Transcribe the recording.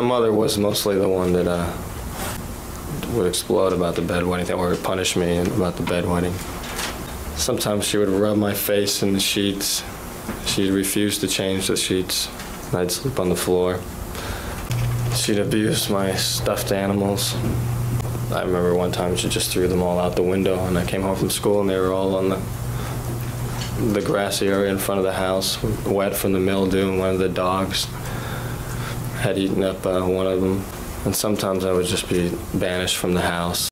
My mother was mostly the one that uh, would explode about the bedwetting thing or punish me about the bedwetting. Sometimes she would rub my face in the sheets. She'd refuse to change the sheets. I'd sleep on the floor. She'd abuse my stuffed animals. I remember one time she just threw them all out the window, and I came home from school and they were all on the the grassy area in front of the house, wet from the mildew, and one of the dogs had eaten up uh, one of them. And sometimes I would just be banished from the house.